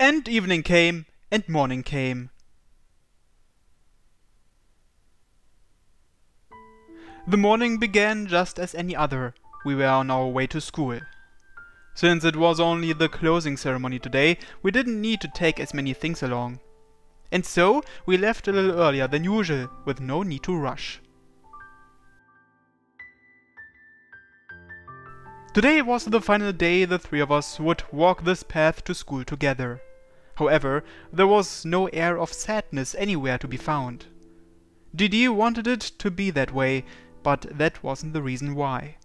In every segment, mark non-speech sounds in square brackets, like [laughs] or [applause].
And evening came, and morning came. The morning began just as any other. We were on our way to school. Since it was only the closing ceremony today, we didn't need to take as many things along. And so we left a little earlier than usual, with no need to rush. Today was the final day the three of us would walk this path to school together. However, there was no air of sadness anywhere to be found. Didi wanted it to be that way, but that wasn't the reason why.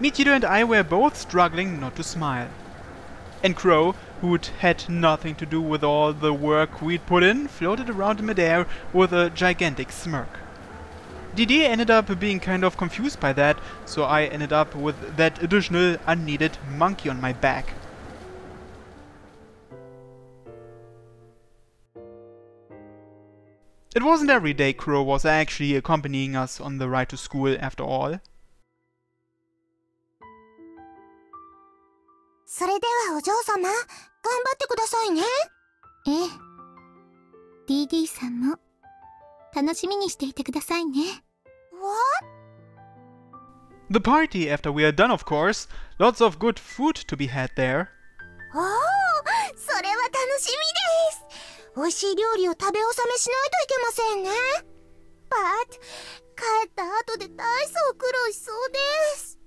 Michiru and I were both struggling not to smile. And Crow, who'd had nothing to do with all the work we'd put in, floated around in midair with a gigantic smirk. Didi ended up being kind of confused by that, so I ended up with that additional unneeded monkey on my back. It wasn't every day Crow was actually accompanying us on the ride to school after all. それではお嬢様、頑張ってくださいね。ええ。DD さんも、 楽しみにしていてくださいね。What? The party after we are done, of course. Lots of good food to be had there. おお、それは楽しみです。美味しい料理を食べ納めしないといけませんね。But 帰った後で大層苦労しそうです。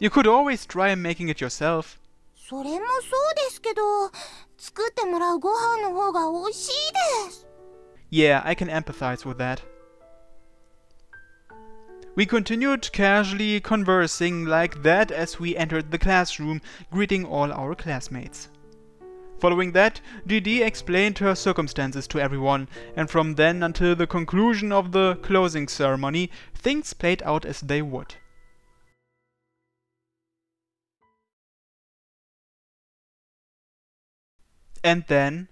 You could always try making it yourself. それもそうですけど、作ってもらうご飯の方が美味しいです。Yeah, I can empathize with that. We continued casually conversing like that as we entered the classroom, greeting all our classmates. Following that, Didi explained her circumstances to everyone, and from then until the conclusion of the closing ceremony, things played out as they would. And then...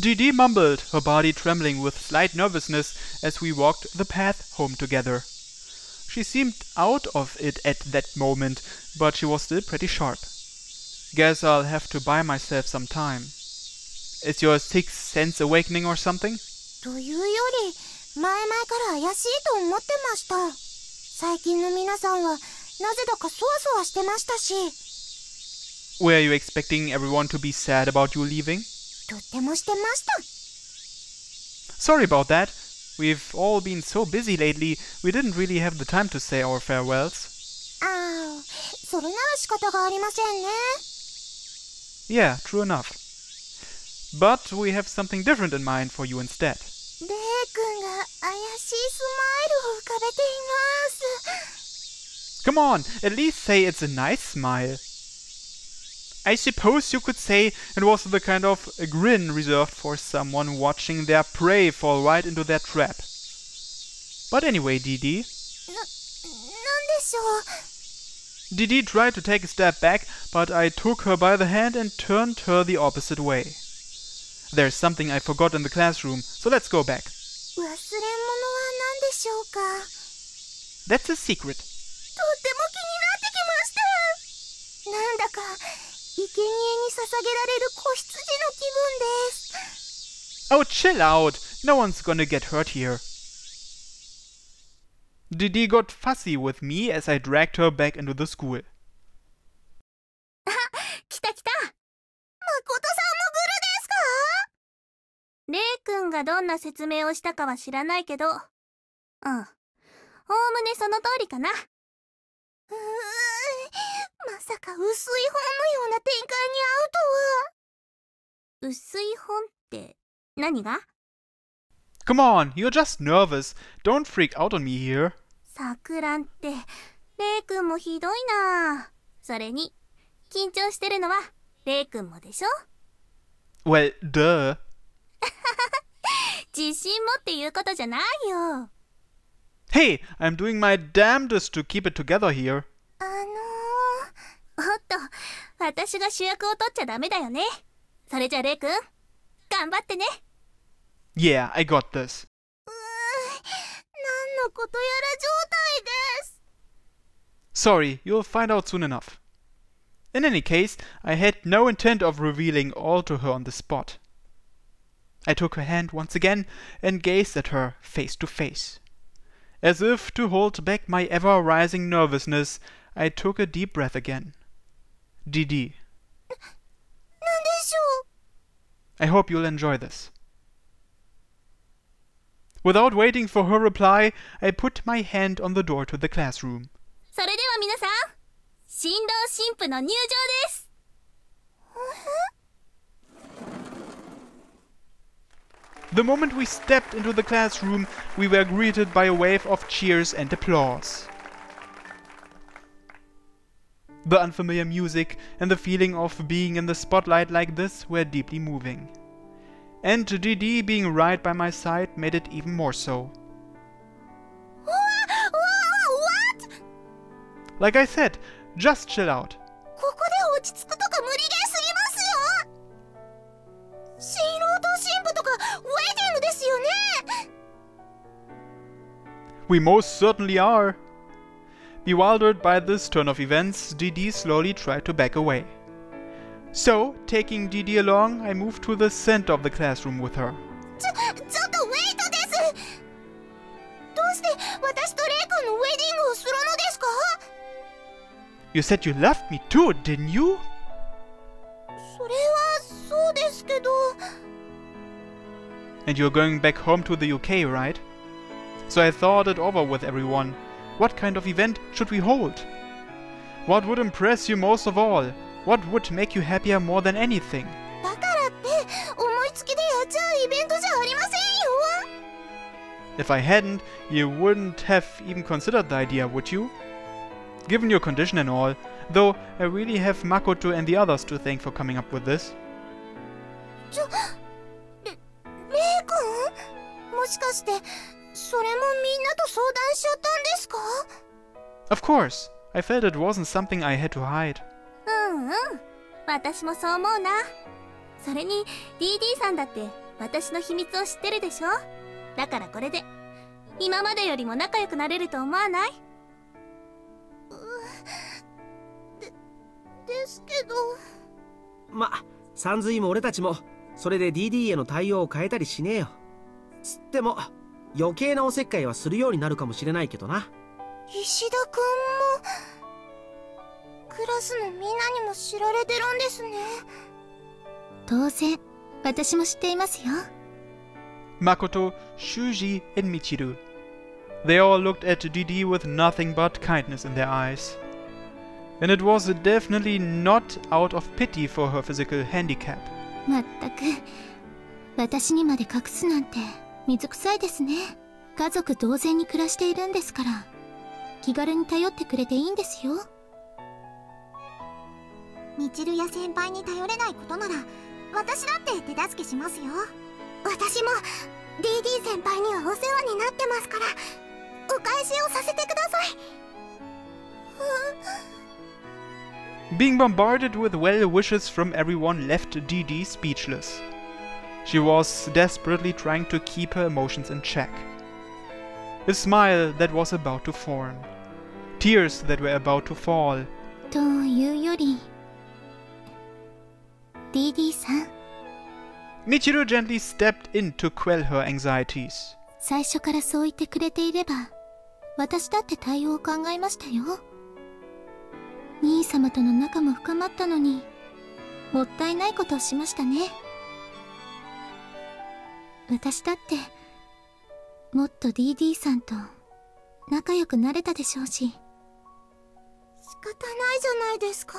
Didi mumbled, her body trembling with slight nervousness as we walked the path home together. She seemed out of it at that moment, but she was still pretty sharp. Guess I'll have to buy myself some time. Is your sixth sense awakening or something? というより、前々から怪しいと思ってました。最近の皆さんは、なぜだかそわそわしてましたし。 were you expecting everyone to be sad about you leaving? Sorry about that. We've all been so busy lately, we didn't really have the time to say our farewells. Ah, Yeah, true enough. But we have something different in mind for you instead. Come on, at least say it's a nice smile. I suppose you could say it was the kind of grin reserved for someone watching their prey fall right into their trap. But anyway, Didi. Didi tried to take a step back, but I took her by the hand and turned her the opposite way. There's something I forgot in the classroom, so let's go back. That's a secret. とっても気になってきました。なんだか 生贄に捧げられる子羊の気分です。Oh, chill out. No one's gonna get hurt here. Didi got fussy with me as I dragged her back into the school. あ、来た来た。誠さんもグルですかレイ君がどんな説明をしたかは知らないけど、うん。おおむねその通りかな。うーまさか薄い本のような展開に遭うとは。薄い本って何が？Come on, you're just nervous. Don't freak out on me here. 桜って、レイ君もひどいな。それに、緊張してるのはレイ君もでしょ？Well, duh. [laughs] 自信持って言うことじゃないよ。Hey, I'm doing my damnedest to keep it together here. あのおっと、私が主役を取っちゃダメだよね。それじゃレイ君、頑張ってね。 Yeah, I got this. うーん何のことやら状態です Sorry, you'll find out soon enough. In any case, I had no intent of revealing all to her on the spot. I took her hand once again and gazed at her face to face. As if to hold back my ever rising nervousness, I took a deep breath again. Didi, 何でしょう I hope you'll enjoy this. Without waiting for her reply, I put my hand on the door to the classroom. それでは皆さん新郎新婦の入場です The moment we stepped into the classroom, we were greeted by a wave of cheers and applause. The unfamiliar music and the feeling of being in the spotlight like this were deeply moving. And DD being right by my side made it even more so. What? Like I said, just chill out. We most certainly are. Bewildered by this turn of events, Didi slowly tried to back away. So, taking Didi along, I moved to the center of the classroom with her. ちょちょっとウェイトですどうして私とレイ君のウェディングをするのですか You said you loved me too, didn't you? それはそうですけど And you're going back home to the UK, right? so I thought it over with everyone. What kind of event should we hold? What would impress you most of all? What would make you happier more than anything? If I hadn't, you wouldn't have even considered the idea, would you? Given your condition and all, though I really have Makoto and the others to thank for coming up with this. Re それもみんなと相談しちゃったんですか？Of course, I felt it wasn't something I had to hide. うんうん。私もそう思うな。それに DD さんだって私の秘密を知ってるでしょ？だからこれで今までよりも仲良くなれると思わない？ですけど。まさんずいも俺たちもそれで DD への対応を変えたりしねえよ。つっても余計なおせっかいはするようになるかもしれないけどな石田君もクラスのみんなにも知られてるんですね当然私も知っていますよ Makoto, Shuji, and Michiru. They all looked at Didi with nothing but kindness in their eyes. And it was definitely not out of pity for her physical handicap. まったく私にまで隠すなんて水臭いですね。家族同然に暮らしているんですから。気軽に頼ってくれていいんですよ。みちるや先輩に頼れないことなら私だって手助けしますよ。私も DD 先輩にはお世話になってますからお返しをさせてください。Being bombarded with well wishes from everyone left Didi speechless. She was desperately trying to keep her emotions in check. A smile that was about to form. Tears that were about to fall. というより DD さん Michiru gently stepped in to quell her anxieties. 最初からそう言ってくれていれば私だって対応を考えましたよ兄様との仲も深まったのにもったいないことをしましたね 私だってもっと DD さんと仲良くなれたでしょうし仕方ないじゃないですか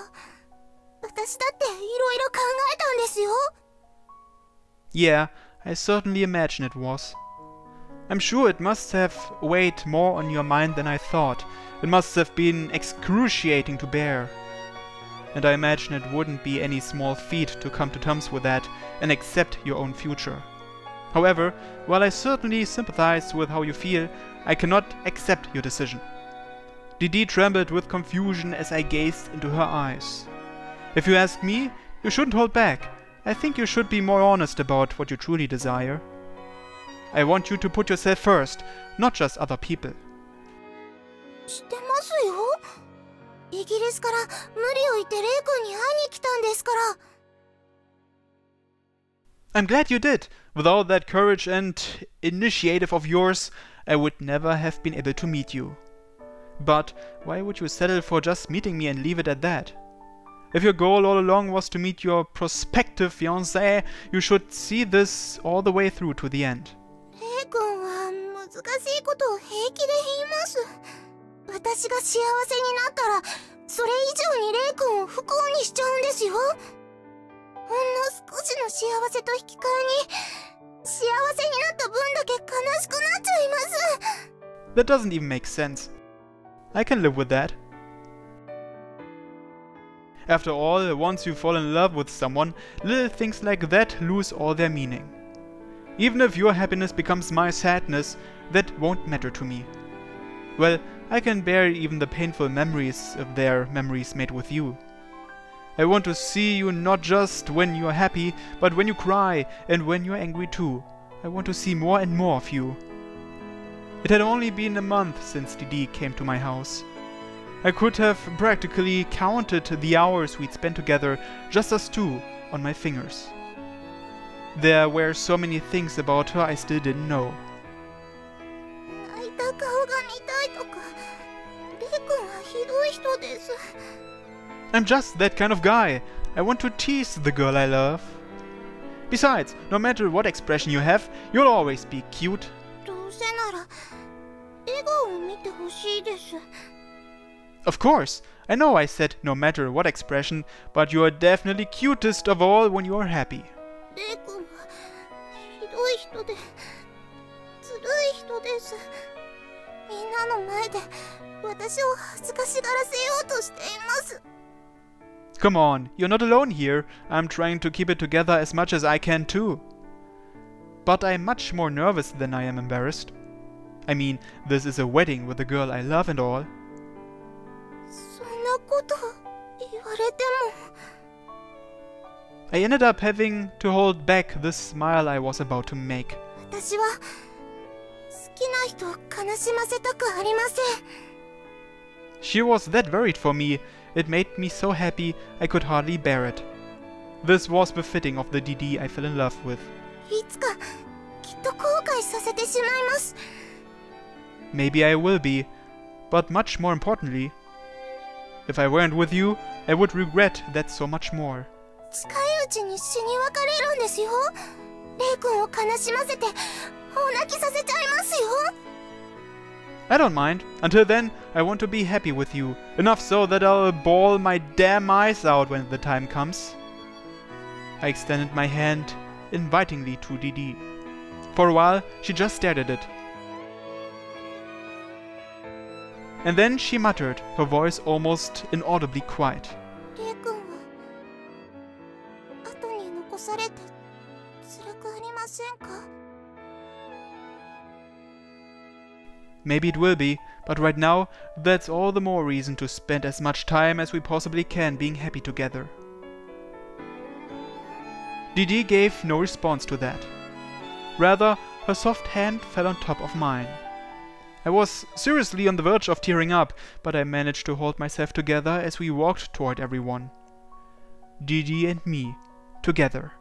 私だっていろいろ考えたんですよ Yeah, I certainly imagine it was. I'm sure it must have weighed more on your mind than I thought. It must have been excruciating to bear. And I imagine it wouldn't be any small feat to come to terms with that and accept your own future. However, while I certainly sympathize with how you feel, I cannot accept your decision. Didi trembled with confusion as I gazed into her eyes. If you ask me, you shouldn't hold back. I think you should be more honest about what you truly desire. I want you to put yourself first, not just other people. 知ってますよイギリスから無理を言ってレイ君に会いに来たんですから I'm glad you did. Without that courage and initiative of yours, I would never have been able to meet you. But why would you settle for just meeting me and leave it at that? If your goal all along was to meet your prospective fiancé, you should see this all the way through to the end. レイ君は難しいことを平気で言います私が幸せになったらそれ以上にレイ君を不幸にしちゃうんですよ ほんの少しの幸せと引き換えに幸せになった分だけ悲しくなっちゃいます That doesn't even make sense. I can live with that. After all, once you fall in love with someone, little things like that lose all their meaning. Even if your happiness becomes my sadness, that won't matter to me. Well, I can bear even the painful memories if they're memories made with you. I want to see you not just when you're happy, but when you cry and when you're angry too. I want to see more and more of you. It had only been a month since Didi came to my house. I could have practically counted the hours we'd spent together, just us two, on my fingers. There were so many things about her I still didn't know. I'm just that kind of guy. I want to tease the girl I love. Besides, no matter what expression you have, you'll always be cute. Of course, I know I said no matter what expression, but you are definitely cutest of all when you are happy. Come on, you're not alone here. I'm trying to keep it together as much as I can too. But I'm much more nervous than I am embarrassed. I mean, this is a wedding with a girl I love and all. I ended up having to hold back the smile I was about to make. She was that worried for me it made me so happy I could hardly bear it. This was befitting of the DD I fell in love with. いつかきっと後悔させてしまいます Maybe I will be, but much more importantly, if I weren't with you, I would regret that so much more. 近いうちに死に別れるんですよレイ君を悲しませて大泣きさせちゃいますよ I don't mind. Until then, I want to be happy with you. Enough so that I'll bawl my damn eyes out when the time comes. I extended my hand invitingly to Didi. For a while, she just stared at it. And then she muttered, her voice almost inaudibly quiet. Maybe it will be, but right now, that's all the more reason to spend as much time as we possibly can being happy together. Didi gave no response to that. Rather, her soft hand fell on top of mine. I was seriously on the verge of tearing up, but I managed to hold myself together as we walked toward everyone. Didi and me, together.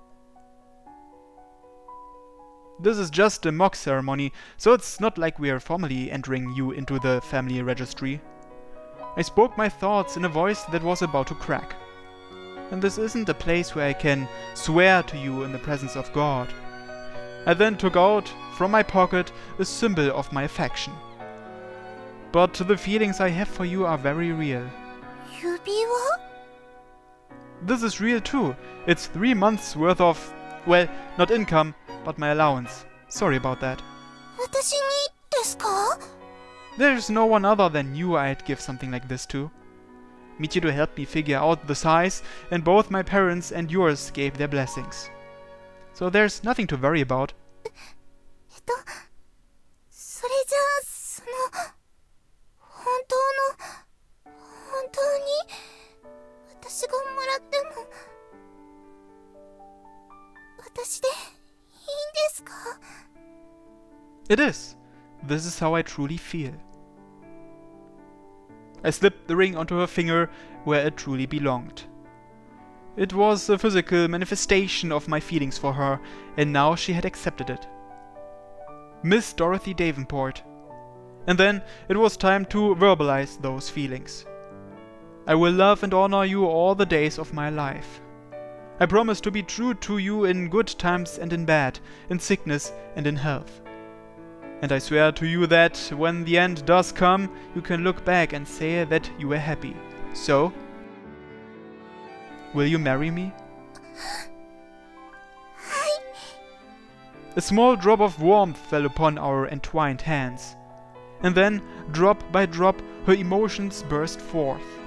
This is just a mock ceremony, so it's not like we are formally entering you into the family registry. I spoke my thoughts in a voice that was about to crack. And this isn't a place where I can swear to you in the presence of God. I then took out from my pocket a symbol of my affection. But the feelings I have for you are very real. 指輪 This is real too. It's three months worth of, well, not income, but my allowance. Sorry about that. There's no one other than you I'd give something like this to. Michiru helped me figure out the size, and both my parents and yours gave their blessings. So there's nothing to worry about. でいいんですか It is. This is how I truly feel. I slipped the ring onto her finger where it truly belonged. It was a physical manifestation of my feelings for her, and now she had accepted it. Miss Dorothy Davenport. And then it was time to verbalize those feelings. I will love and honor you all the days of my life. I promise to be true to you in good times and in bad, in sickness and in health. And I swear to you that when the end does come, you can look back and say that you were happy. So, will you marry me? A small drop of warmth fell upon our entwined hands. And then, drop by drop, her emotions burst forth.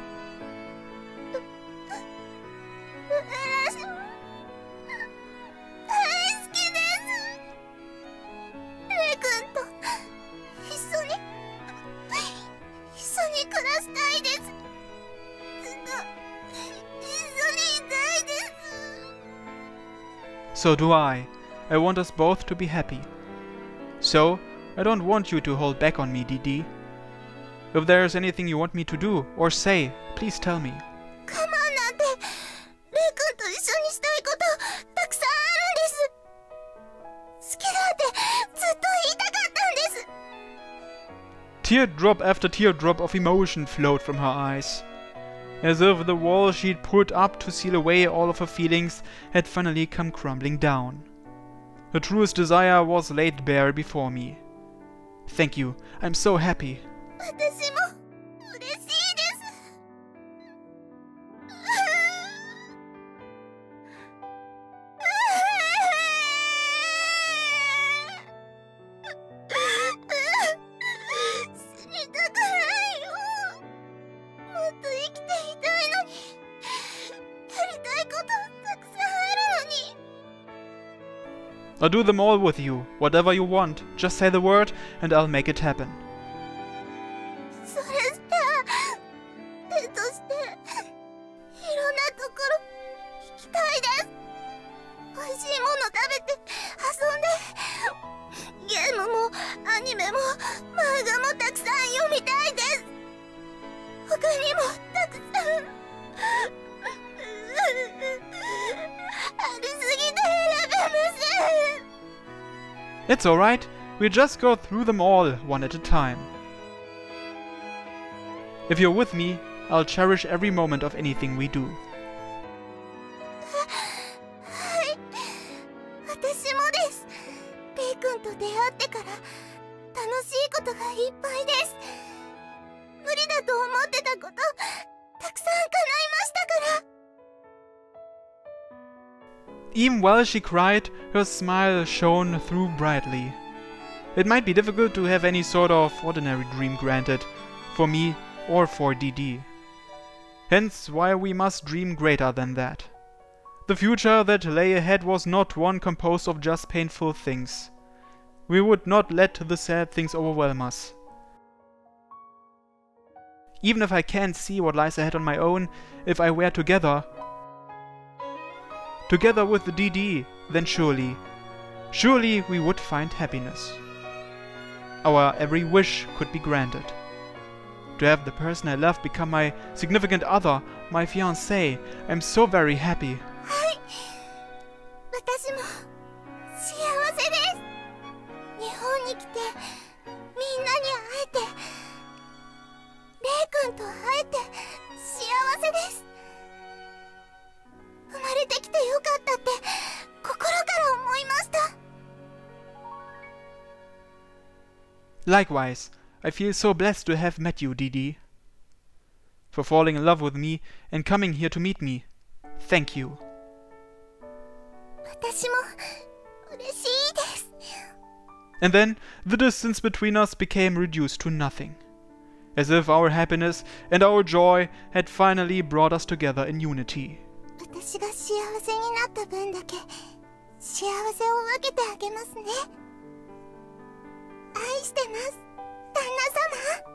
So do I. I want us both to be happy. So, I don't want you to hold back on me, Didi. If there's anything you want me to do or say, please tell me. Teardrop after teardrop of emotion flowed from her eyes. As if the wall she'd put up to seal away all of her feelings had finally come crumbling down. Her truest desire was laid bare before me. Thank you. I'm so happy. I'll do them all with you. Whatever you want. Just say the word and I'll make it happen. We'll just go through them all, one at a time. If you're with me, I'll cherish every moment of anything we do. Even while she cried, her smile shone through brightly. It might be difficult to have any sort of ordinary dream granted, for me or for DD. Hence why we must dream greater than that. The future that lay ahead was not one composed of just painful things. We would not let the sad things overwhelm us. Even if I can't see what lies ahead on my own, if I were together, together with the DD, then surely, surely we would find happiness. Our every wish could be granted. To have the person I love become my significant other, my fiancé, I'm so very happy. Likewise, I feel so blessed to have met you, DD. For falling in love with me and coming here to meet me. Thank you. 私も嬉しいです And then the distance between us became reduced to nothing. As if our happiness and our joy had finally brought us together in unity. 私が幸せになった分だけ幸せを分けてあげますね 愛してます。旦那様。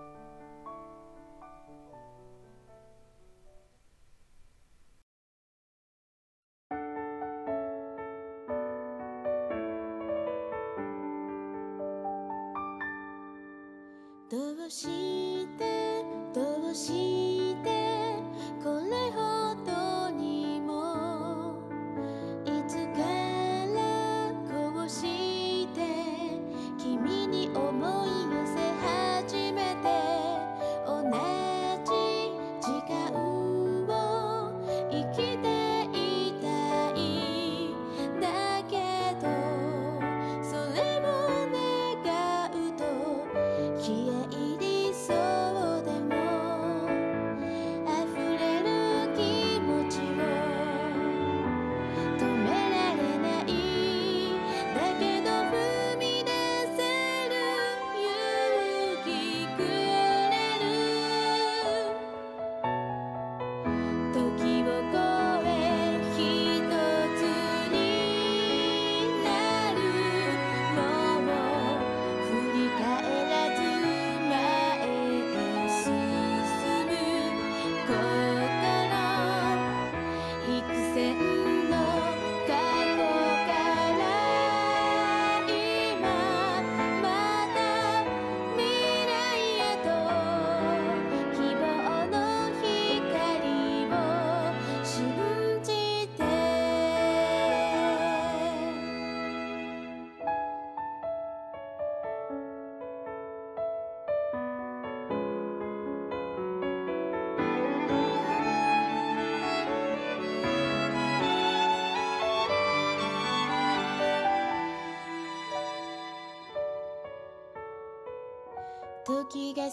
時が過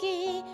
ぎ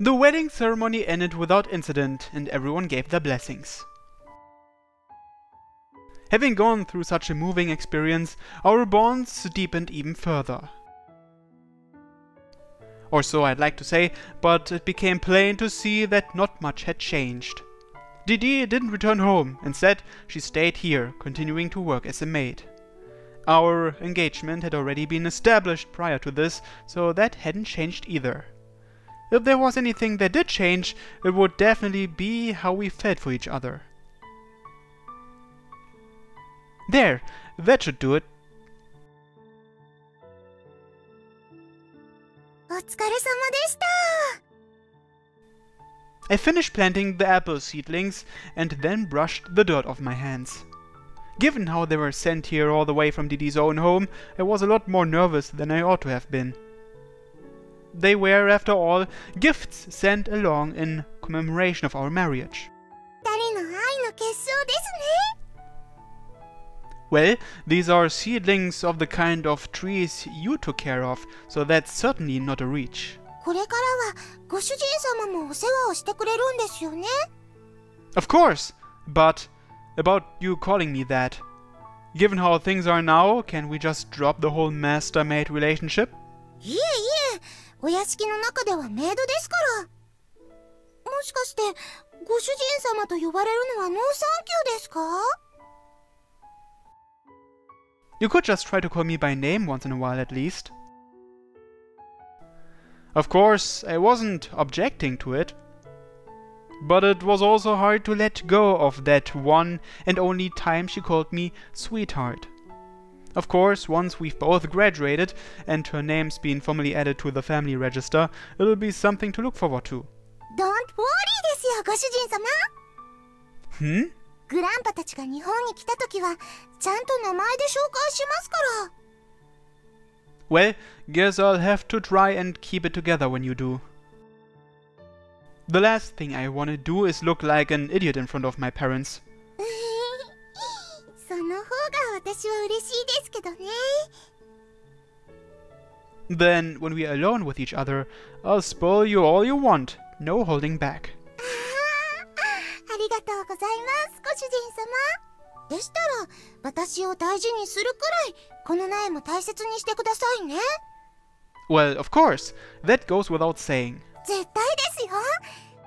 The wedding ceremony ended without incident and everyone gave their blessings. Having gone through such a moving experience, our bonds deepened even further. Or so I'd like to say, but it became plain to see that not much had changed. Didi didn't return home, instead, she stayed here, continuing to work as a maid. Our engagement had already been established prior to this, so that hadn't changed either. If there was anything that did change, it would definitely be how we felt for each other. There, that should do it. お疲れ様でした I finished planting the apple seedlings and then brushed the dirt off my hands. Given how they were sent here all the way from Didi's own home, I was a lot more nervous than I ought to have been. They were, after all, gifts sent along in commemoration of our marriage. Well, these are seedlings of the kind of trees you took care of, so that's certainly not a reach. Of course, but about you calling me that. Given how things are now, can we just drop the whole master-mate relationship? Yeah, yeah. お屋敷の中ではメイドですからもしかしてご主人様と呼ばれるのはノーサンキューですか You could just try to call me by name once in a while at least. Of course, I wasn't objecting to it. But it was also hard to let go of that one and only time she called me sweetheart. Of course, once we've both graduated and her name's been formally added to the family register, it'll be something to look forward to. Don't worry ですよご主人様 Hmm? グランパたちが日本に来た時はちゃんと名前で紹介しますから Well, guess I'll have to try and keep it together when you do. The last thing I wanna do is look like an idiot in front of my parents. [laughs] その方が私は嬉しいですけどね Then, when we are alone with each other, I'll spoil you all you want, no holding back. ありがとうございますご主人様でしたら私を大事にするくらいこの苗も大切にしてくださいね Well, of course, that goes without saying. 絶対ですよ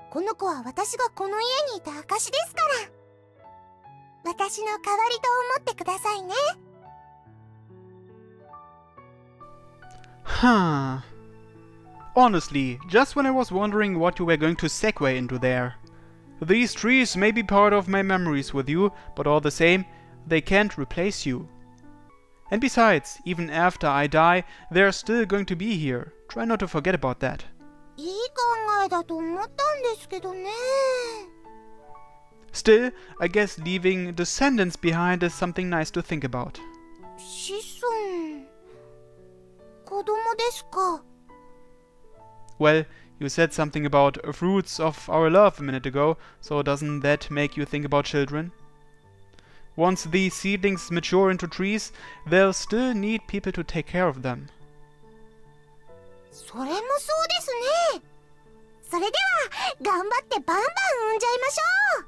この子は私がこの家にいた証ですから 私の代わりと思ってくださいね Huh. Honestly, just when I was wondering what you were going to segue into there. These trees may be part of my memories with you, but all the same, they can't replace you. And besides, even after I die, they're still going to be here. Try not to forget about that. いい考えだと思ったんですけどね Still, I guess leaving descendants behind is something nice to think about. 子孫子供ですか Well, you said something about fruits of our love a minute ago, so doesn't that make you think about children? Once these seedlings mature into trees, they'll still need people to take care of them. それもそうですねそれでは頑張ってバンバン産んじゃいましょう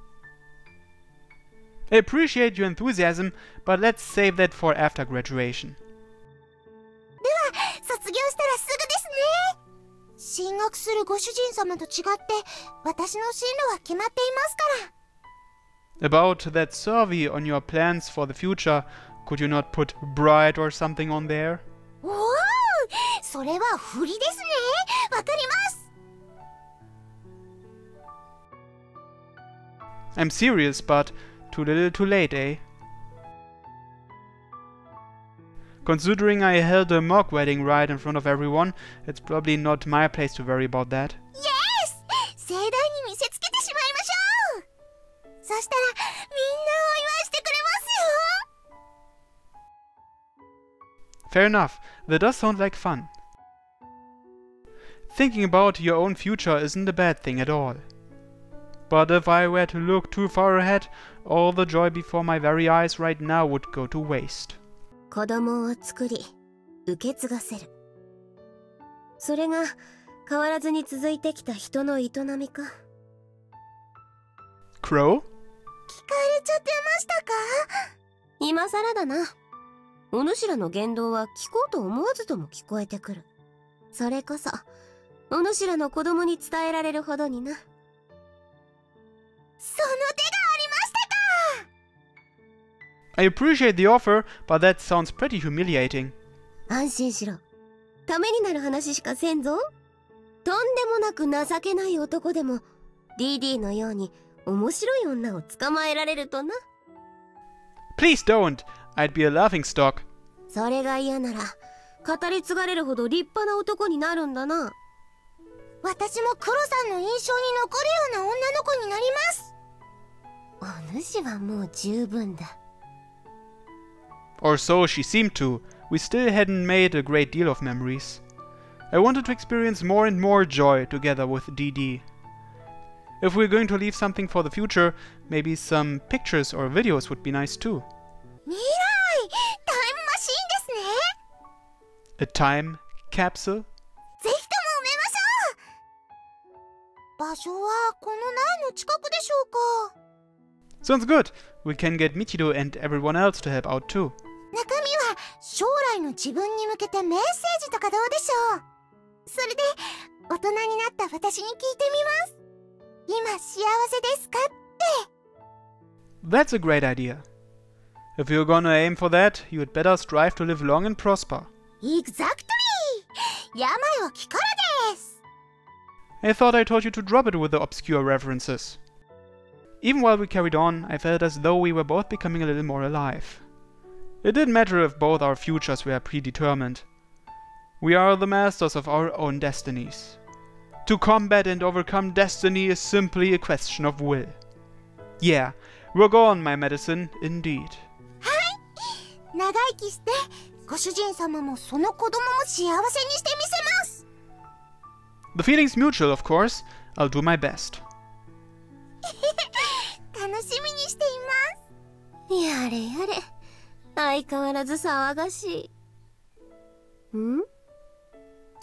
I appreciate your enthusiasm, but let's save that for after graduation. では卒業したらすぐですね進学するご主人様と違って私の進路は決まっていますから About that survey on your plans for the future, could you not put bride or something on there? おおそれは振りですねわかります I'm serious, but too little too late, eh? Considering I held a mock wedding right in front of everyone, it's probably not my place to worry about that. イエス盛大に見せつけてしまいましょうそしたらみんなお祝いしてくれますよ Fair enough, that does sound like fun. Thinking about your own future isn't a bad thing at all. But if I were to look too far ahead, all the joy before my very eyes right now would go to waste. 子供を作り受け継がせる。それが変わらずに続いてきた人の営みか。Crow? 聞かれちゃってましたか？今更だな。お主らの言動は聞こうと思わずとも聞こえてくる。それこそお主らの子供に伝えられるほどにな I appreciate the offer, but that sounds pretty humiliating. 安心しろためになる話しかせんぞとんでもなく情けない男でも DD のように面白い女を捕まえられるとな Please don't! I'd be a laughing stock. それが嫌なら語り継がれるほど立派な男になるんだな私もクロさんの印象に残るような女の子になりますお主はもう十分だ or so she seemed to. We still hadn't made a great deal of memories. I wanted to experience more and more joy together with DD. If we're going to leave something for the future, maybe some pictures or videos would be nice too. A time capsule? Sounds good! We can get Michiru and everyone else to help out too. 中身は将来の自分に向けてメッセージとかどうでしょうそれで大人になった私に聞いてみます今幸せですかって That's a great idea. If you're gonna aim for that, you'd better strive to live long and prosper. Exactly! 病は気からです I thought I told you to drop it with the obscure references. Even while we carried on, I felt as though we were both becoming a little more alive. It didn't matter if both our futures were predetermined. We are the masters of our own destinies. To combat and overcome destiny is simply a question of will. Yeah, Work on my medicine, indeed. 長生きしてご主人様もその子供も幸せにしてみせます The feeling's mutual, of course. I'll do my best. [laughs] 楽しみにしていますやれやれ 相変わらず騒がしいん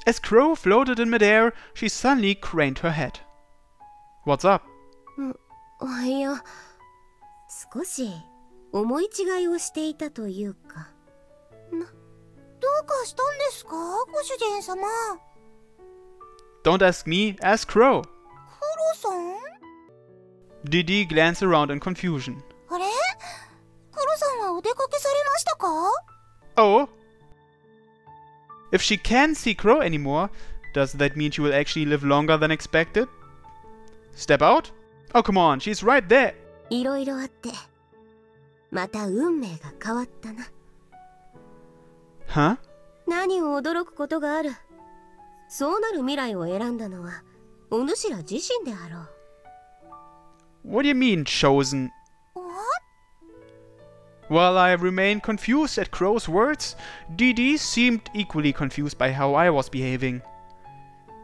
As Crow floated in midair, she suddenly craned her head. What's up? おいや少し思い違いをしていたというかどうかしたんですかご主人様 Don't ask me, ask Crow. クロさん Didi glanced around in confusion. さんはお出かけされましたか Oh? If she can't see Crow anymore, does that mean she will actually live longer than expected? Step out? Oh, come on, she's right there. いろいろあってまた運命が変わったな Huh? 何を驚くことがあるそうなる未来を選んだのはお主ら自身であろう What do you mean, chosen? While I remained confused at Crow's words, DD seemed equally confused by how I was behaving.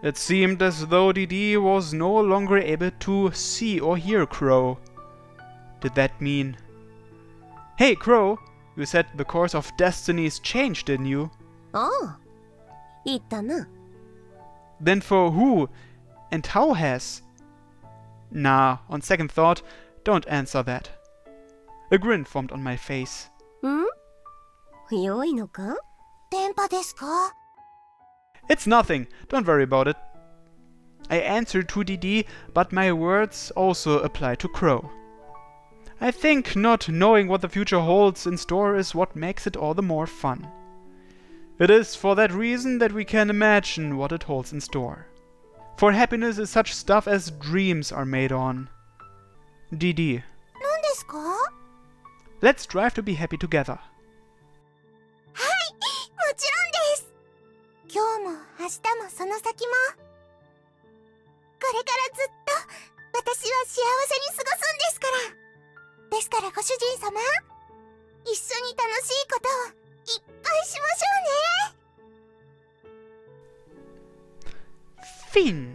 It seemed as though DD was no longer able to see or hear Crow. Did that mean... Hey, Crow! You said the course of destinies changed, didn't you? Oh, itana. Then for who and how has? Nah, on second thought, don't answer that. A grin formed on my face. ん良いのか電波ですか It's nothing, don't worry about it. I answered to DD, but my words also apply to Crow. I think not knowing what the future holds in store is what makes it all the more fun. It is for that reason that we can imagine what it holds in store. For happiness is such stuff as dreams are made on. DD, 何ですかは Let's strive to be happy together. いもちろんです今日も明日もその先もこれからずっと私は幸せに過ごすんですからですからご主人様一緒に楽しいことをいっぱいしましょうね Fin.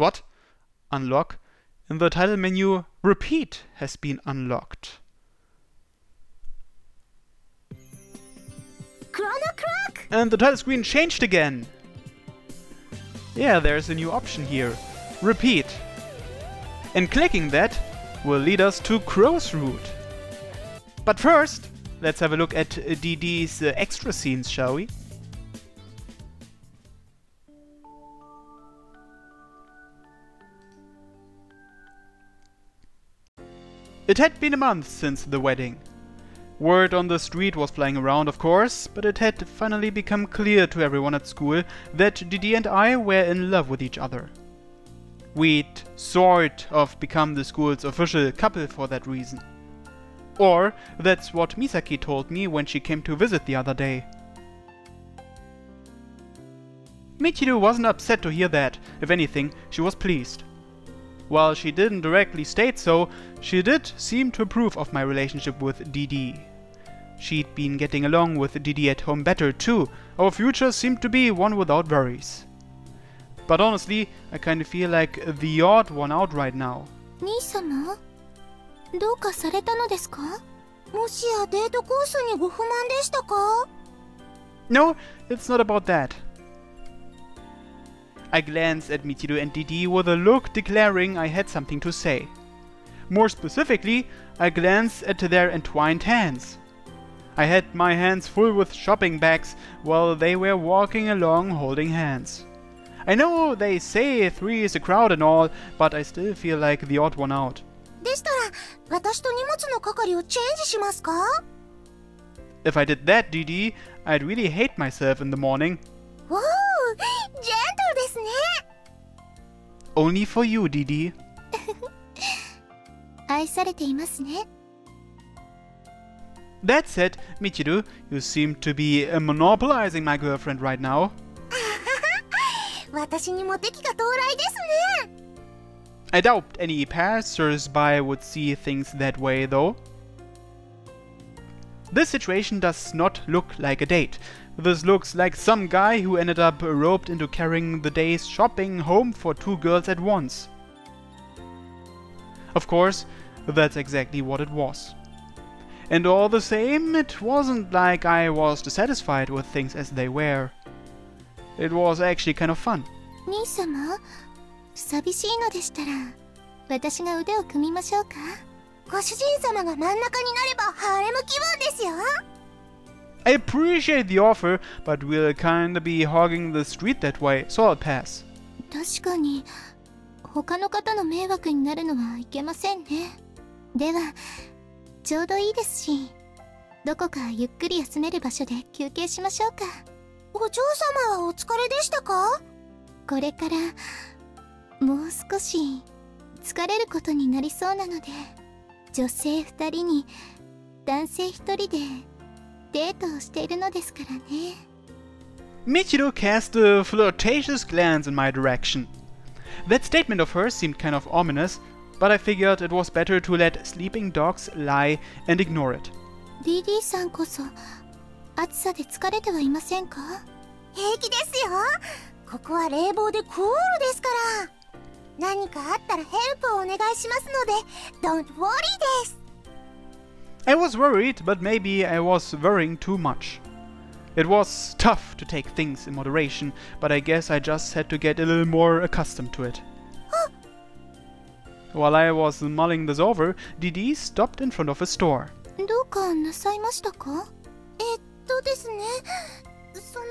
What? Unlock. In the title menu, Repeat has been unlocked. Chrono And the title screen changed again. Yeah, there's a new option here. Repeat. And clicking that will lead us to Crow's Route. But first, let's have a look at uh, DD's uh, extra scenes, shall we? It had been a month since the wedding. Word on the street was flying around, of course, but it had finally become clear to everyone at school that Didi and I were in love with each other. We'd sort of become the school's official couple for that reason. Or that's what Misaki told me when she came to visit the other day. Michiru wasn't upset to hear that. If anything, she was pleased. While she didn't directly state so, she did seem to approve of my relationship with Didi. She'd been getting along with Didi at home better too. Our future seemed to be one without worries. But honestly, I kinda feel like the odd one out right now. 兄様どうかされたのですかもしやデートコースにご不満でしたか No, it's not about that. I glanced at Michiru and Didi with a look declaring I had something to say. More specifically, I glanced at their entwined hands. I had my hands full with shopping bags while they were walking along holding hands. I know they say three is a crowd and all, but I still feel like the odd one out. でしたら私と荷物の係をチェンジしますか If I did that, Didi, I'd really hate myself in the morning. おおジェントルですね Only for you, Didi. 愛されていますね That said, Michiru, you seem to be uh, monopolizing my girlfriend right now. [laughs] 私にも敵が到来ですね I doubt any passers-by would see things that way, though. This situation does not look like a date. This looks like some guy who ended up roped into carrying the day's shopping home for two girls at once. Of course, that's exactly what it was. And all the same, it wasn't like I was dissatisfied with things as they were. It was actually kind of fun. 兄様寂しいのでしたら私が腕を組みましょうかご主人様が真ん中になればハーレム気分ですよ I appreciate the offer, but we'll kinda be hogging the street that way, so I'll pass. 確かに他の方の迷惑になるのはいけませんね。ではちょうどいいですしどこかゆっくり休める場所で休憩しましょうか。お嬢様はお疲れでしたか？これからもう少し疲れることになりそうなので女性2人に男性1人で Michiru cast a flirtatious glance in my direction. That statement of hers seemed kind of ominous, but I figured it was better to let sleeping dogs lie and ignore it. DD さんこそ暑さで疲れてはいませんか？平気ですよ。ここは冷房でクールですから。何かあったらヘルプをお願いしますので Don't worry です。I was worried, but maybe I was worrying too much. It was tough to take things in moderation, but I guess I just had to get a little more accustomed to it. [gasps] While I was mulling this over, Didi stopped in front of a store. どうかなさいましたかえっとですねその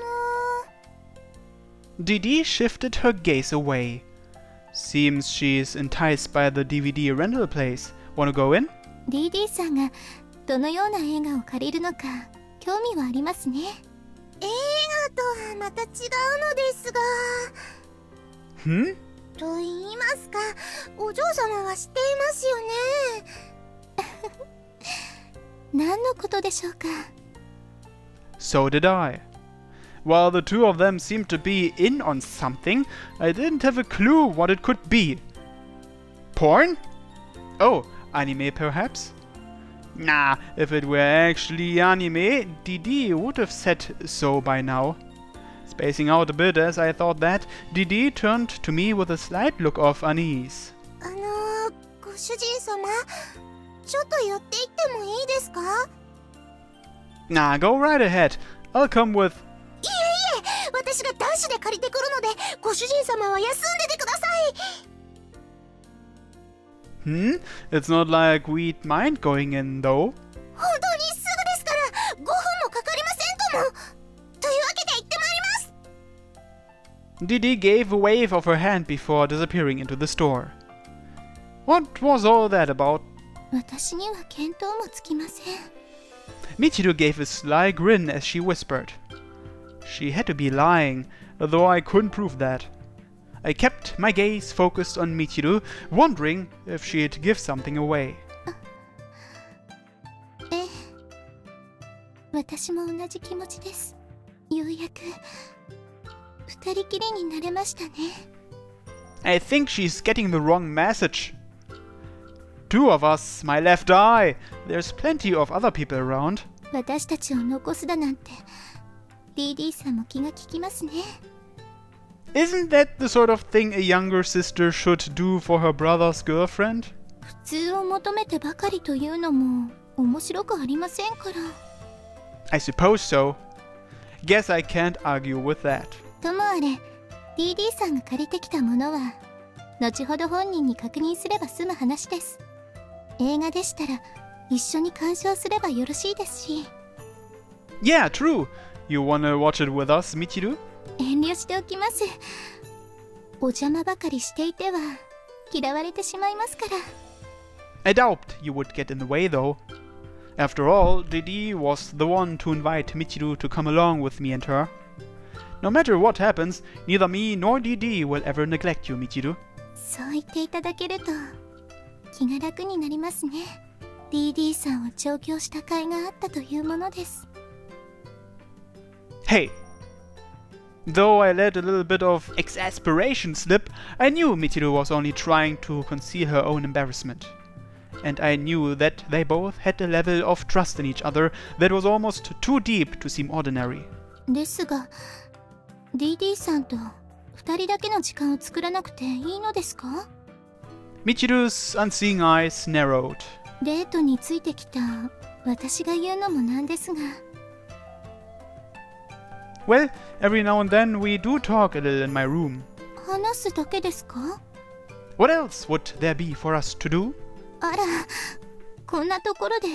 Didi shifted her gaze away. Seems she's enticed by the DVD rental place. Wanna go in? DD さんが どのような映画を借りるのか興味はありますね映画とはまた違うのですが Hmm? と言いますかお嬢様は知っていますよね何のことでしょうか So did I. While the two of them seemed to be in on something, I didn't have a clue what it could be. Porn? Oh, anime perhaps? Nah, if it were actually anime, Didi would have said so by now. Spacing out a bit as I thought that, Didi turned to me with a slight look of unease. あのご主人様ちょっと寄っていってもいいですか Nah, go right ahead. I'll come with いえいえ私がダッシュで借りてくるのでご主人様は休んでてください Hmm? It's not like we'd mind going in though. 本当にすぐですから5分もかかりませんともというわけで行ってまいります Didi gave a wave of her hand before disappearing into the store. What was all that about? 私には見当もつきません Michiru gave a sly grin as she whispered. She had to be lying, though I couldn't prove that. I kept my gaze focused on Michiru, wondering if she'd give something away. [laughs] ええ私も同じ気持ちですようやく二人きりになれましたね I think she's getting the wrong message. Two of us, my left eye. There's plenty of other people around. 私たちを残すだなんて DD さんも気が利きますね Isn't that the sort of thing a younger sister should do for her brother's girlfriend? 普通を求めてばかりというのも面白くありませんから I suppose so. Guess I can't argue with that. ともあれ DD さんが借りてきたものは後ほど本人に確認すれば済む話です映画でしたら一緒に鑑賞すればよろしいですし Yeah, true. You wanna watch it with us, Michiru? 遠慮しておきますお邪魔ばかりしていては嫌われてしまいますから I doubt you would get in the way though. After all, Didi was the one to invite Michiru to come along with me and her. No matter what happens, neither me nor Didi will ever neglect you, Michiru. そう言っていただけると気が楽になりますね DD さんを調教した甲斐があったというものです Hey! Though I let a little bit of exasperation slip, I knew Michiru was only trying to conceal her own embarrassment. And I knew that they both had a level of trust in each other that was almost too deep to seem ordinary. ですが DD さんと2人だけの時間を作らなくていいのですか Michiru's unseeing eyes narrowed. デートについてきた私が言うのもなんですが Well, every now and then we do talk a little in my room. 話すだけですか What else would there be for us to do? あらこんなところで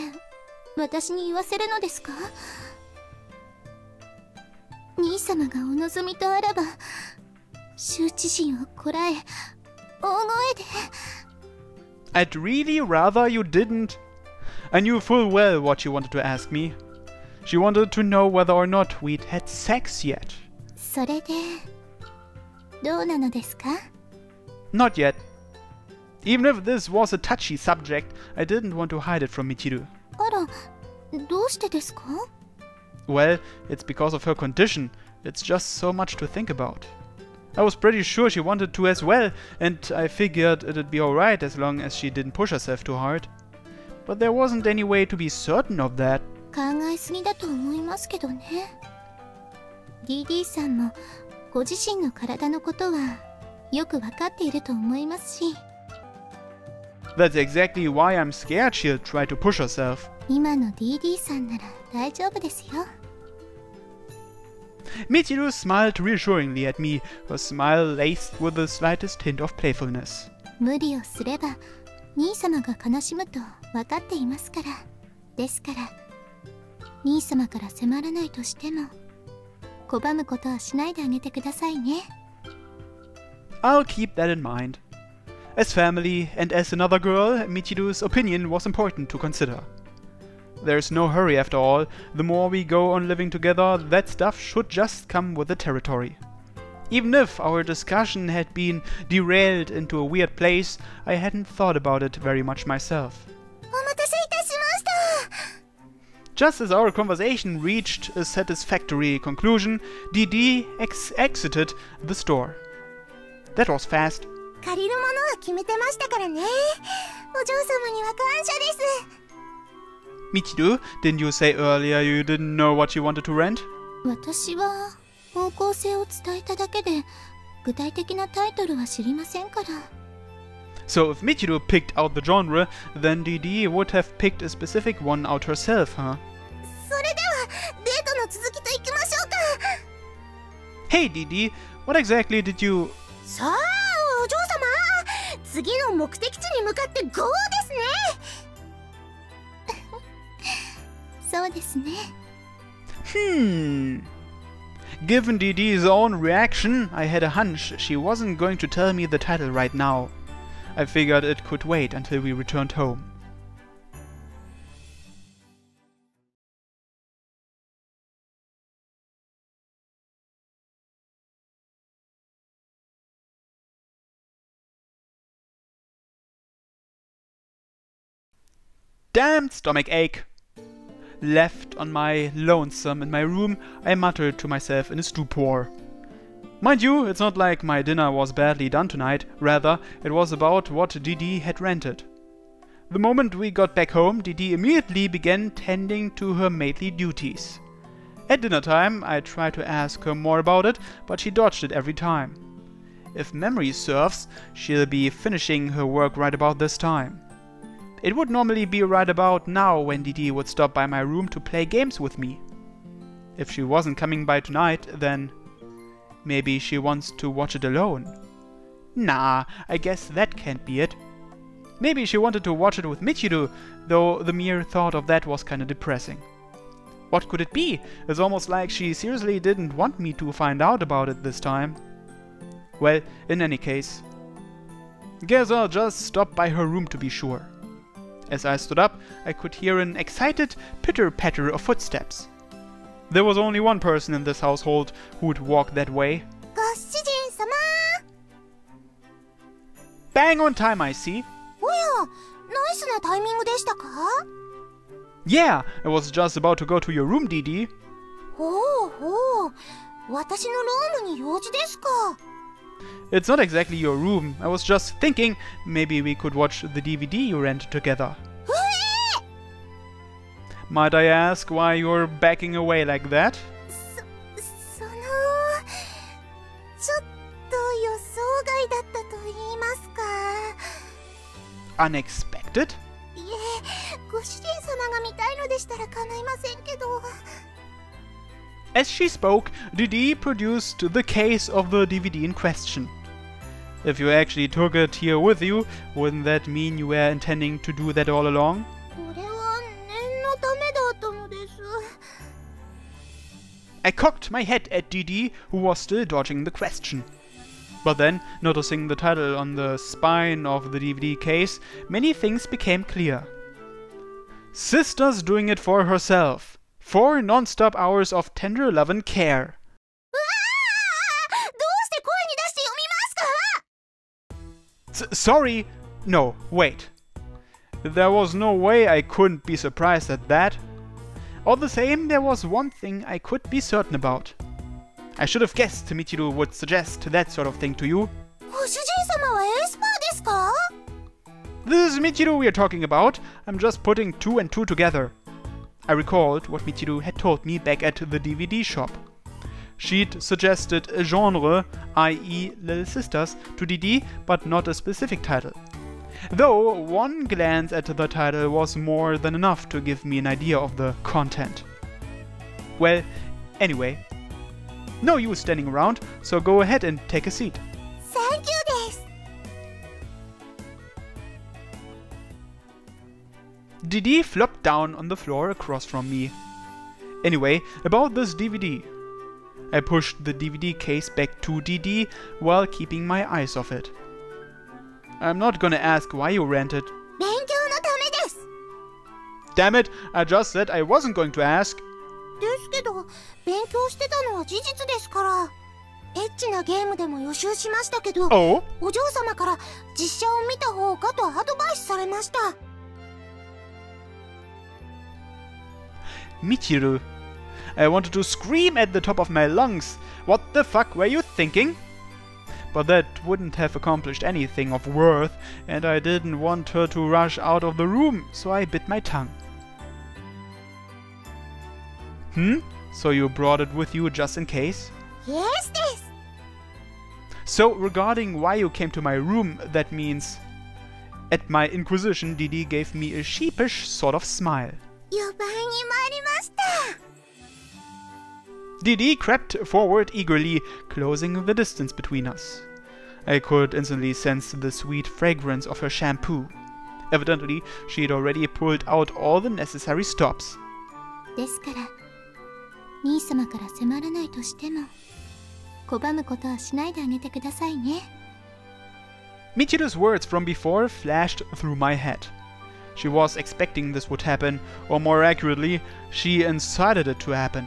私に言わせるのですか兄様がお望みとあらば羞恥心をこらえ大声で I'd really rather you didn't. I knew full well what she wanted to ask me. She wanted to know whether or not we'd had sex yet. それでどうなのですか Not yet. Even if this was a touchy subject, I didn't want to hide it from Michiru. あらどうしてですか Well, it's because of her condition. It's just so much to think about. I was pretty sure she wanted to as well, and I figured it'd be alright as long as she didn't push herself too hard. But there wasn't any way to be certain of that. 考えすぎだと思いますけどね DD さんもご自身の体のことはよくわかっていると思いますし That's exactly why I'm scared she'll try to push herself. 今の DD さんなら大丈夫ですよ Michiru smiled reassuringly at me, her smile laced with the slightest hint of playfulness. 無理をすれば兄様が悲しむと分かっていますからですから兄様から迫らないとしても拒むことはしないであげてくださいね I'll keep that in mind. As family and as another girl, Michiru's opinion was important to consider. There's no hurry after all, the more we go on living together, that stuff should just come with the territory. Even if our discussion had been derailed into a weird place, I hadn't thought about it very much myself. [laughs] お待たせいたしました Just as our conversation reached a satisfactory conclusion, DD ex- exited the store. That was fast. 借りるものは決めてましたからねお嬢様には感謝です Michiru, didn't you say earlier you didn't know what you wanted to rent? 私は方向性を伝えただけで具体的なタイトルは知りませんから So if Michiru picked out the genre, then DD would have picked a specific one out herself, huh? それではデートの続きといきましょうか Hey DD, what exactly did you... さあお嬢様次の目的地に向かって GO ですねそうですね Hmm... Given DD's own reaction, I had a hunch she wasn't going to tell me the title right now. I figured it could wait until we returned home. Damned stomach ache! Left on my lonesome in my room, I muttered to myself in a stupor. Mind you, it's not like my dinner was badly done tonight, rather, it was about what DD had rented. The moment we got back home, DD immediately began tending to her maidly duties. At dinner time, I tried to ask her more about it, but she dodged it every time. If memory serves, she'll be finishing her work right about this time. It would normally be right about now when DD would stop by my room to play games with me. If she wasn't coming by tonight, then maybe she wants to watch it alone. Nah, I guess that can't be it. Maybe she wanted to watch it with Michiru, though the mere thought of that was kinda depressing. What could it be? It's almost like she seriously didn't want me to find out about it this time. Well, in any case, guess I'll just stop by her room to be sure. As I stood up, I could hear an excited pitter patter of footsteps. There was only one person in this household who would walk that way. Bang on time, I see. Yeah, I was just about to go to your room, Didi. Oh, oh. It's not exactly your room. I was just thinking maybe we could watch the DVD you rent together. Might I ask why you're backing away like that? そのちょっと予想外だったと言いますか Unexpected? いえご主人様が見たいのでしたら構いませんけど As she spoke, Didi produced the case of the DVD in question. If you actually took it here with you, wouldn't that mean you were intending to do that all along? I cocked my head at DD, who was still dodging the question. But then, noticing the title on the spine of the DVD case, many things became clear. Sister's doing it for herself. Four non-stop hours of tender love and care. Sorry! No, wait. There was no way I couldn't be surprised at that. All the same, there was one thing I could be certain about. I should have guessed Michiru would suggest that sort of thing to you. This is Michiru we are talking about. I'm just putting two and two together. I recalled what Michiru had told me back at the DVD shop. She'd suggested a genre, i.e. Little Sisters, to DD, but not a specific title though one glance at the title was more than enough to give me an idea of the content. Well, anyway, no use standing around, so go ahead and take a seat. Thank you, des. Didi flopped down on the floor across from me. Anyway, about this DVD. I pushed the DVD case back to DD while keeping my eyes off it. I'm not gonna ask why you rented. 勉強のためです Damn it, I just said I wasn't going to ask. ですけど勉強してたのは事実ですからエッチなゲームでも予習しましたけど Oh? お嬢様から実写を見た方がとアドバイスされました Michiru. I wanted to scream at the top of my lungs. What the fuck were you thinking? but that wouldn't have accomplished anything of worth, and I didn't want her to rush out of the room, so I bit my tongue. Hmm? So you brought it with you just in case? Yes, this. So, regarding why you came to my room, that means... At my inquisition, Didi gave me a sheepish sort of smile. 予売に参りました Didi crept forward eagerly, closing the distance between us. I could instantly sense the sweet fragrance of her shampoo. Evidently, she had already pulled out all the necessary stops. ですから兄様から迫らないとしても拒むことはしないであげてくださいね Michiru's words from before flashed through my head. She was expecting this would happen, or more accurately, she incited it to happen.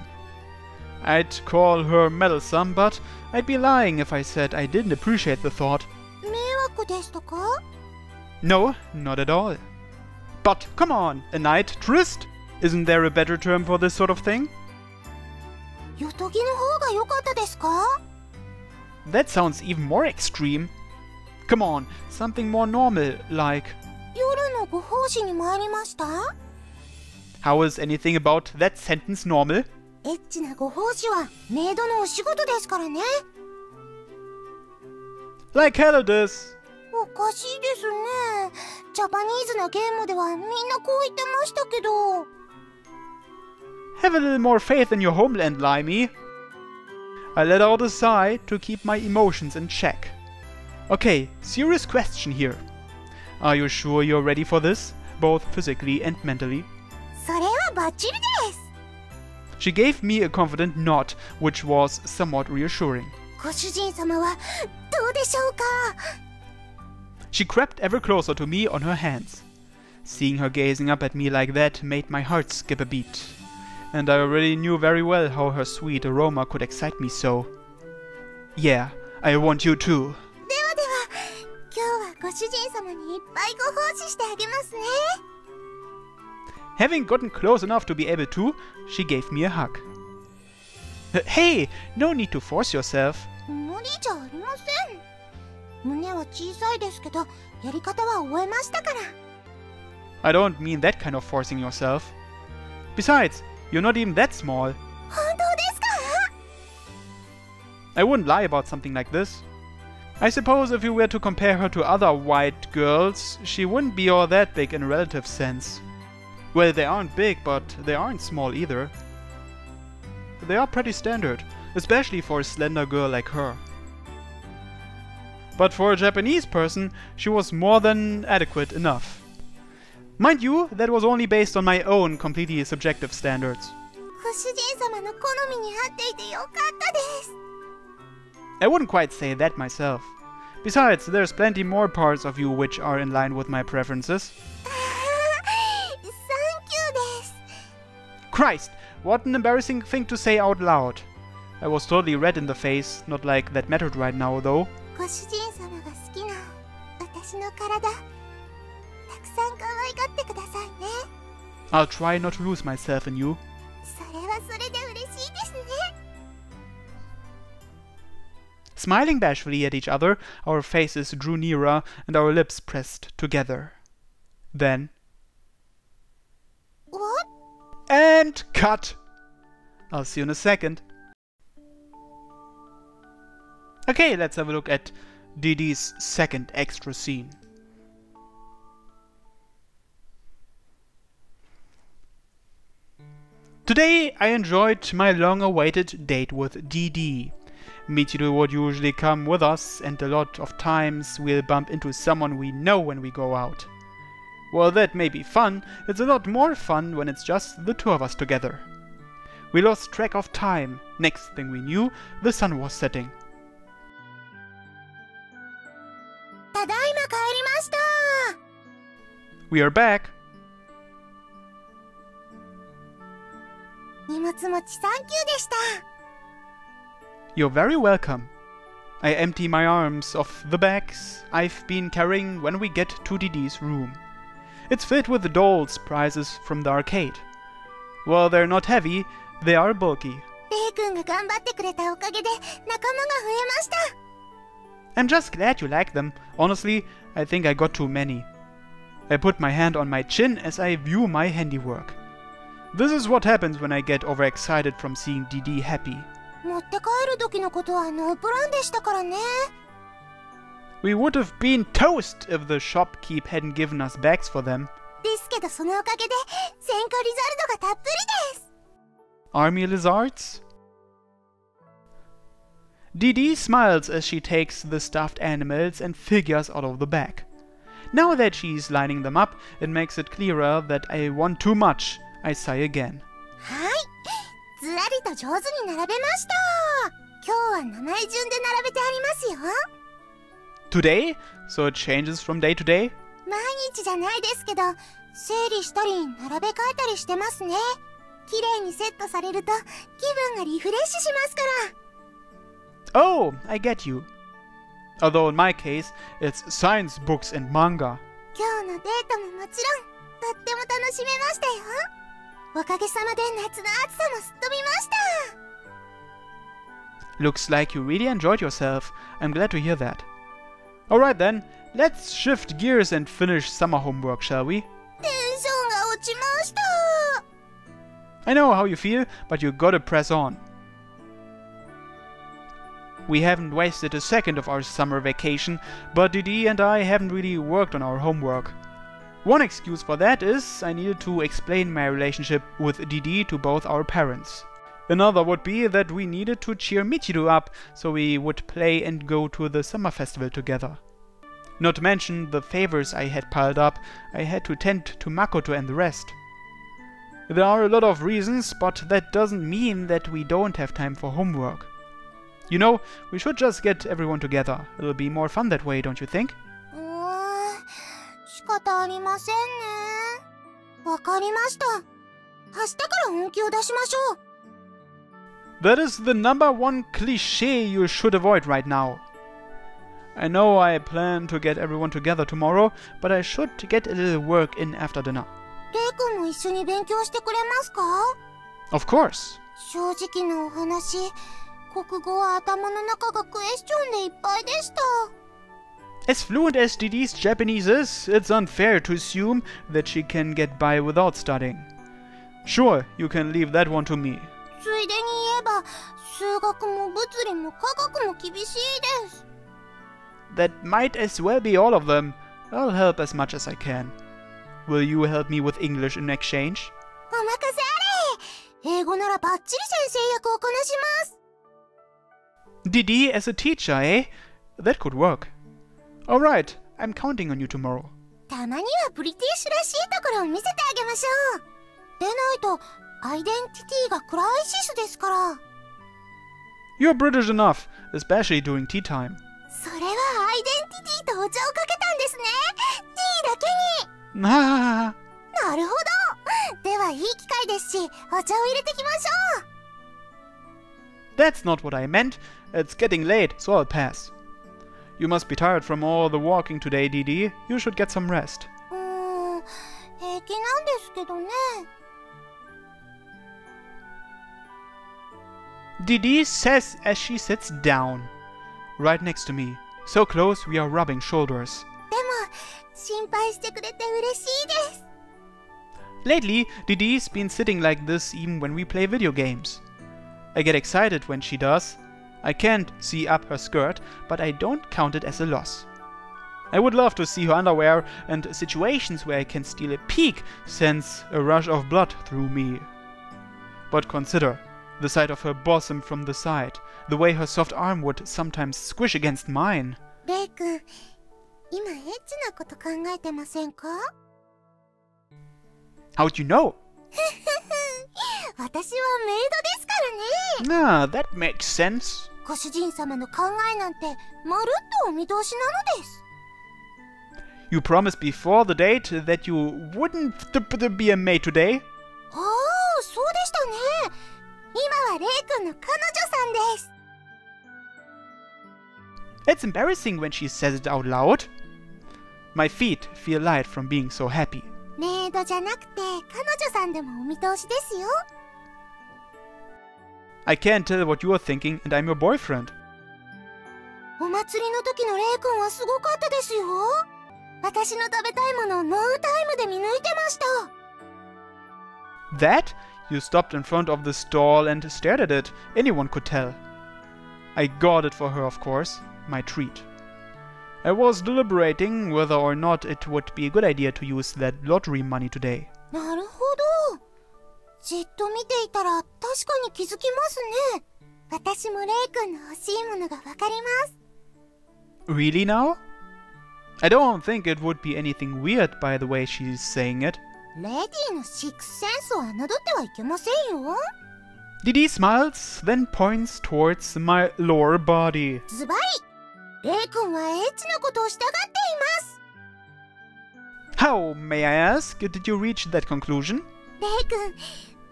I'd call her meddlesome, but I'd be lying if I said I didn't appreciate the thought. No, not at all. But come on, a night tryst? Isn't there a better term for this sort of thing? That sounds even more extreme. Come on, something more normal, like. How is anything about that sentence normal? エッチなご奉仕はメイドのお仕事ですからね Like hell it is. おかしいですねジャパニーズなゲームではみんなこう言ってましたけど Have a little more faith in your homeland, Limey. I let out a sigh to keep my emotions in check. Okay, serious question here. Are you sure you're ready for this? Both physically and mentally? それはバッチリです She gave me a confident nod, which was somewhat reassuring. ご主人様はどうでしょうか She crept ever closer to me on her hands. Seeing her gazing up at me like that made my heart skip a beat. And I already knew very well how her sweet aroma could excite me so. Yeah, I want you too. ではでは今日はご主 主人様にいっぱいご奉仕してあげますね Having gotten close enough to be able to, she gave me a hug. Uh, Hey, no need to force yourself. 無理じゃありません胸は小さいですけどやり方は覚えましたから I don't mean that kind of forcing yourself. Besides, you're not even that small. 本当ですか I wouldn't lie about something like this. I suppose if you were to compare her to other white girls, she wouldn't be all that big in a relative sense. Well, they aren't big, but they aren't small either. They are pretty standard, especially for a slender girl like her. But for a Japanese person, she was more than adequate enough. Mind you, that was only based on my own completely subjective standards. I wouldn't quite say that myself. Besides, there's plenty more parts of you which are in line with my preferences. [laughs] Christ! What an embarrassing thing to say out loud. I was totally red in the face, not like that mattered right now though. I'll try not to lose myself in you. Smiling bashfully at each other, our faces drew nearer and our lips pressed together. Then. What? And cut! I'll see you in a second. Okay, let's have a look at DD's second extra scene. Today I enjoyed my long awaited date with DD. Michiru would usually come with us, and a lot of times we'll bump into someone we know when we go out. While that may be fun, it's a lot more fun when it's just the two of us together. We lost track of time. Next thing we knew, the sun was setting. We are back. You're very welcome. I empty my arms of the bags I've been carrying when we get to Didi's room. It's filled with dolls prizes from the arcade. While they're not heavy, they are bulky. レイ君が頑張ってくれたおかげで仲間が増えました I'm just glad you like them. Honestly, I think I got too many. I put my hand on my chin as I view my handiwork. This is what happens when I get overexcited from seeing DD happy. 持って帰る時のことはノープランでしたからね we would have been toast if the shopkeep hadn't given us bags for them. Army lizards? Didi smiles as she takes the stuffed animals and figures out of the bag. Now that she's lining them up, it makes it clearer that I want too much, I sigh again Today? So it changes from day to day? 毎日じゃないですけど整理したり並べ替えたりしてますね綺麗にセットされると気分がリフレッシュしますから Oh, I get you. Although in my case, it's science books and manga. 今日のデートももちろんとっても楽しめましたよおかげさまで夏の暑さもすっ飛びました Looks like you really enjoyed yourself. I'm glad to hear that. Alright then, let's shift gears and finish summer homework, shall we? I know how you feel, but you gotta press on. We haven't wasted a second of our summer vacation, but Didi and I haven't really worked on our homework. One excuse for that is I needed to explain my relationship with Didi to both our parents. Another would be that we needed to cheer Michiru up so we would play and go to the summer festival together. Not to mention the favors I had piled up, I had to tend to Makoto and the rest. There are a lot of reasons, but that doesn't mean that we don't have time for homework. You know, we should just get everyone together. It'll be more fun that way, don't you think? うーん仕方ありませんねわかりました明日から本気を出しましょう That is the number one cliche you should avoid right now. I know I plan to get everyone together tomorrow, but I should get a little work in after dinner. レイ君も一緒に勉強してくれますか Of course. 正直なお話国語は頭の中がクエスチョンでいっぱいでした As fluent as DD's Japanese is, it's unfair to assume that she can get by without studying. Sure, you can leave that one to me. ついでに言えば数学も物理も科学も厳しいです That might as well be all of them. I'll help as much as I can. Will you help me with English in exchange? お任せあれ英語ならバッチリ先生役をこなします DD as a teacher, eh? That could work. Alright, I'm counting on you tomorrow. たまにはブリティッシュらしいところを見せてあげましょうでないとアイデンティティがクライシスですから You're British enough, especially during tea time. [laughs] それはアイデンティティとお茶をかけたんですね T だけに Ah, なるほどではいい機会ですしお茶を入れてきましょ that's not what I meant. It's getting late, so I'll pass. You must be tired from all the walking today, DD. You should get some rest. ううーん平気なんですけどね Didi says as she sits down. Right next to me. So close we are rubbing shoulders. Lately, Didi's been sitting like this even when we play video games. I get excited when she does. I can't see up her skirt, but I don't count it as a loss. I would love to see her underwear and situations where I can steal a peek sends a rush of blood through me. But consider, the sight of her bosom from the side, the way her soft arm would sometimes squish against mine. レイ君今エッチなこと考えてませんか How'd you know? [laughs] 私はメイドですからね Ah, that makes sense. ご主人様の考えなんてまるっとお見通しなのです You promised before the date that you wouldn't t- t- be a maid today. ああそうでしたね今 はレイ君の彼女さんです It's embarrassing when she says it out loud. My feet feel light from being so happy. メイドじゃなくて彼女さんでもお見通しですよ I can't tell what you are thinking, and I'm your boyfriend. お祭りの時のレイ君はすごかったですよ私の食べたいものをノータイムで見抜いてました That? You stopped in front of the stall and stared at it. Anyone could tell. I got it for her, of course. My treat. I was deliberating whether or not it would be a good idea to use that lottery money today. なるほどじっと見ていたら確かに気づきますね私もレイ君の欲しいものがわかります Really now? I don't think it would be anything weird by the way she's saying it. レディのシックスセンスを侮ってはいけませんよ Didi smiles, then points towards my lower body. ズバリレイ君はエッチなことをしたがっています How, may I ask, did you reach that conclusion? レイ君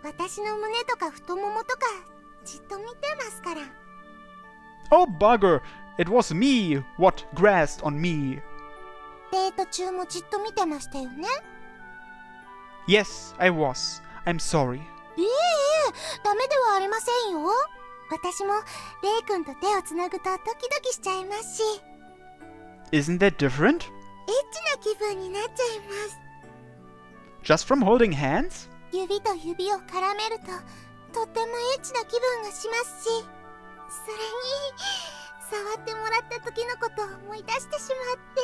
私の胸とか太ももとかじっと見てますから Oh, bugger! It was me what grasped on me. デート中もじっと見てましたよね Yes, I was. I'm sorry. いえいえダメではありませんよ私もレイ君と手をつなぐとドキドキしちゃいますし Isn't that different? エッチな気分になっちゃいます Just from holding hands? 指と指を絡めるととってもエッチな気分がしますしそれに触ってもらった時のことを思い出してしまって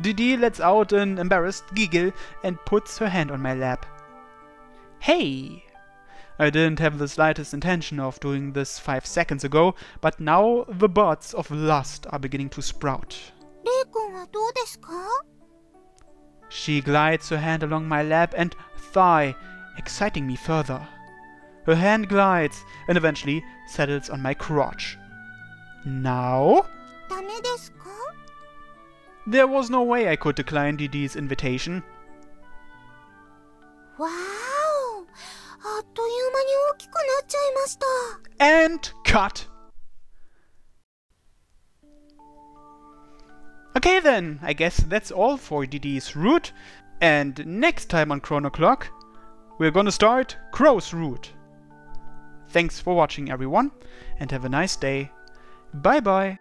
Didi lets out an embarrassed giggle and puts her hand on my lap. Hey! I didn't have the slightest intention of doing this five seconds ago, but now the buds of lust are beginning to sprout. She glides her hand along my lap and thigh, exciting me further. Her hand glides and eventually settles on my crotch. Now? There was no way I could decline Didi's invitation. Wow! And cut! Okay then, I guess that's all for Didi's route. And next time on Chrono Clock, we're gonna start Crow's route. Thanks for watching everyone, and have a nice day. Bye bye!